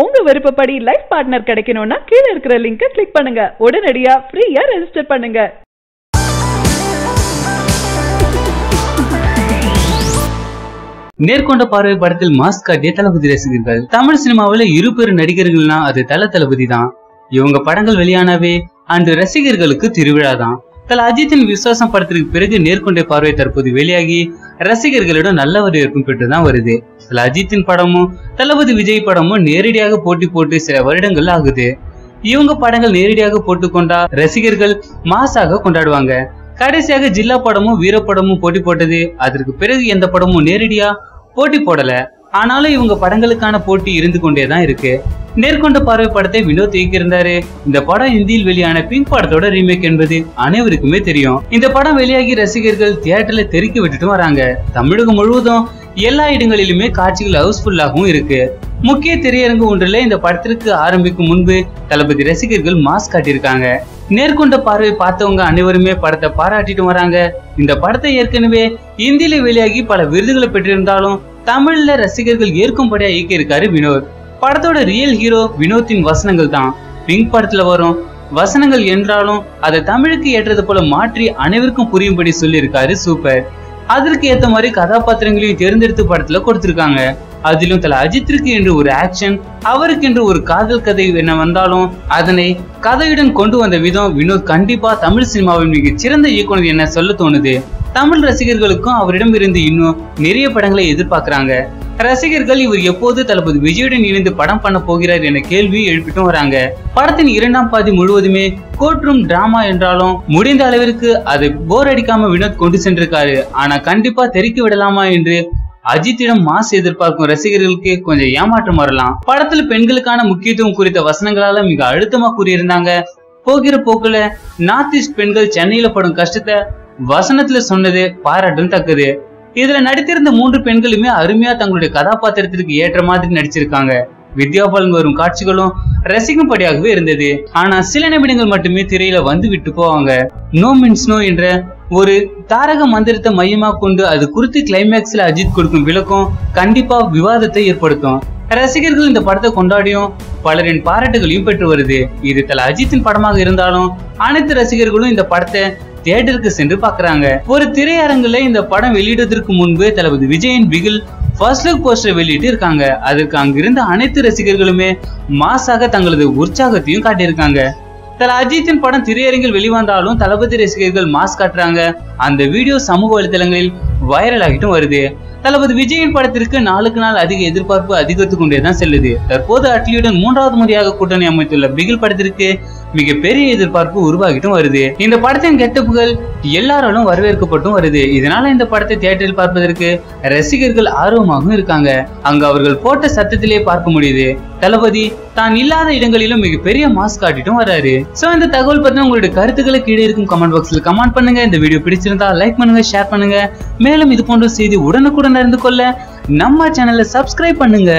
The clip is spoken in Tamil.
உங்க விருப்பப்படி லைஃப் பார்ட்னர் கிடைக்கணும்னா கீழே இருக்கிற லிங்கை கிளிக் பண்ணுங்க. உடனடியா ஃப்ரீயா ரெஜிஸ்டர் பண்ணுங்க. நேர்கொண்ட பார்வை படத்தில் மாஸ்க் காட்டிய தளபதி ரசிகர்கள். தமிழ் சினிமாவில இரு பெரு நடிகர்கள்னா அது தல தளபதி தான். இவங்க படங்கள் வெளியானவே அன்று ரசிகர்களுக்கு திருவிழா தான். தல அஜித்தின் விசுவாசம் படத்திற்கு பிறகு நேர்கொண்ட பார்வை தற்போது வெளியாகி ரசிகர்களிடம் நல்ல வரவேற்பும் பெற்றுதான் வருது. சில அஜித்தின் படமும் தளபதி விஜய் படமும் நேரடியாக போட்டி போட்டு சில வருடங்கள் ஆகுது. இவங்க படங்கள் நேரடியாக போட்டுக்கொண்டா ரசிகர்கள் மாசாக கொண்டாடுவாங்க. கடைசியாக ஜில்லா படமும் வீரப்படமும் போட்டி போட்டது. அதற்கு பிறகு எந்த படமும் நேரடியா போட்டி போடல. ஆனாலும் இவங்க படங்களுக்கான போட்டி இருந்து கொண்டே தான் இருக்கு. நேர்கொண்ட பார்வை படத்தை வினோத் இயக்கியிருந்தாரு இந்த படம் இந்தியில் வெளியான பிங்க் படத்தோட ரீமேக் என்பது அனைவருக்குமே தெரியும். இந்த படம் வெளியாகி ரசிகர்கள் தியேட்டர்ல தெருக்கி விட்டுட்டு வராங்க. தமிழகம் முழுவதும் எல்லா இடங்களிலுமே காட்சிகள் ஹவுஸ்ஃபுல்லாகவும் இருக்கு. முக்கிய திரையரங்கு ஒன்றில் இந்த படத்திற்கு ஆரம்பிக்கும் முன்பு தளபதி ரசிகர்கள் மாஸ்க் காட்டியிருக்காங்க. நேர்கொண்ட பார்வை பார்த்தவங்க அனைவருமே படத்தை பாராட்டிட்டு வராங்க. இந்த படத்தை ஏற்கனவே இந்தியில வெளியாகி பல விருதுகளை பெற்றிருந்தாலும் தமிழ்ல ரசிகர்கள் ஏற்கும்படியா இயக்கியிருக்காரு வினோத். படத்தோட ரியல் ஹீரோ வினோத்தின் வசனங்கள் தான். பிங்க் படத்துல வரும். வசனங்கள் என்றாலும் அதை தமிழுக்கு ஏற்றது போல மாற்றி அனைவருக்கும் புரியும்படி சொல்லியிருக்காரு சூப்பர். அதற்கு ஏத்த மாதிரி கதாபாத்திரங்களையும் தேர்ந்தெடுத்து படத்துல கொடுத்திருக்காங்க. அதிலும் தல அஜித்திற்கு என்று ஒரு ஆக்ஷன் அவருக்கு என்று ஒரு காதல் கதை என்ன வந்தாலும் அதனை கதையுடன் கொண்டு வந்த விதம் வினோத் கண்டிப்பா தமிழ் சினிமாவின் மிக சிறந்த இயக்குனர் என சொல்ல தோணுது. தமிழ் ரசிகர்களுக்கும் அவரிடம் இருந்து இன்னும் நிறைய படங்களை எதிர்பார்க்கிறாங்க. ரசிகர்கள் இவர் எப்போது தளபதி விஜயுடன் இணைந்து படம் பண்ண போகிறார் என கேள்வி எழுப்பிட்டும் வராங்க. படத்தின் இரண்டாம் பாதி முழுவதுமே கோர்ட்ரூம் டிராமா என்றாலும் முடிந்த அளவிற்கு அதை போர் அடிக்காம வினோத் கொண்டு சென்றிருக்காரு. ஆனா கண்டிப்பா தெறிக்க விடலாமா என்று அஜித்திடம் மாஸ் எதிர்பார்க்கும் ரசிகர்களுக்கு கொஞ்சம் ஏமாற்றம் வரலாம். படத்துல பெண்களுக்கான முக்கியத்துவம் குறித்த வசனங்களால மிக அழுத்தமா கூறியிருந்தாங்க. போகிற போக்குல நார்த் ஈஸ்ட் பெண்கள் சென்னையில படும் கஷ்டத்தை வசனத்துல சொன்னது பாராட்டும் தக்கது. இதுல நடித்திருந்த மூன்று பெண்களுமே அருமையா தங்களுடைய கதாபாத்திரத்திற்கு ஏற்ற மாதிரி நடிச்சிருக்காங்க. வித்யா பாலன் வரும் காட்சிகளும் ரசிக்கும்படியாகவே இருந்தது. ஆனா சில நிமிடங்கள் மட்டுமே திரையில வந்து விட்டு போவாங்க. நோ மீன்ஸ் நோ என்ற ஒரு தாரக மந்திரத்தை மையமா கொண்டு அது குறித்து கிளைமேக்ஸ்ல அஜித் கொடுக்கும் விளக்கம் கண்டிப்பா விவாதத்தை ஏற்படுத்தும். ரசிகர்கள் இந்த படத்தை கொண்டாடியும் பலரின் பாராட்டுகளையும் பெற்று வருது. இது தல அஜித்தின் படமாக இருந்தாலும் அனைத்து ரசிகர்களும் இந்த படத்தை தியேட்டருக்கு சென்று பார்க்கறாங்க. ஒரு திரையரங்குல இந்த படம் வெளியிடுவதற்கு முன்பு தளபதி விஜயின் பிகில் ஃபர்ஸ்ட் லுக் போஸ்டர் வெளியிட்டு இருக்காங்க. அதற்கு அங்கிருந்த அனைத்து ரசிகர்களுமே மாசாக தங்களது உற்சாகத்தையும் காட்டியிருக்காங்க. தல அஜித்தின் படம் திரையரங்கில் வெளிவந்தாலும் தளபதி ரசிகர்கள் மாஸ்க் காட்டுறாங்க. அந்த வீடியோ சமூக வலைதளங்களில் வைரல் ஆகிட்டும் வருது. தளபதி விஜயின் படத்திற்கு நாளுக்கு நாள் அதிக எதிர்பார்ப்பு அதிகரித்து கொண்டேதான் செல்லுது. தற்போது அட்லியுடன் மூன்றாவது முறையாக கூட்டணி அமைத்துள்ள பிகில் படத்திற்கு மிகப்பெரிய எதிர்பார்ப்பு உருவாகிட்டும் வருது. இந்த படத்தின் கெட்டப்புகள் எல்லாராலும் வரவேற்கப்பட்டும் வருது. இதனால இந்த படத்தை தியேட்டரில் பார்ப்பதற்கு ரசிகர்கள் ஆர்வமாகவும் இருக்காங்க. அங்கு அவர்கள் போட்ட சத்தத்திலே பார்க்க முடியுது. தளபதி தான் இல்லாத இடங்களிலும் மிகப்பெரிய மாஸ் காட்டிட்டும் வராரு சோ இந்த தகவல் பத்தின உங்களுடைய கருத்துக்களை கீழே இருக்கும் கமெண்ட் பாக்ஸ்ல கமெண்ட் பண்ணுங்க. இந்த வீடியோ பிடிச்சிருந்தா லைக் பண்ணுங்க ஷேர் பண்ணுங்க. மேலும் இது போன்ற செய்தி உடனுக்குடன் அறிந்து கொள்ள நம்ம சேனலை சப்ஸ்கிரைப் பண்ணுங்க.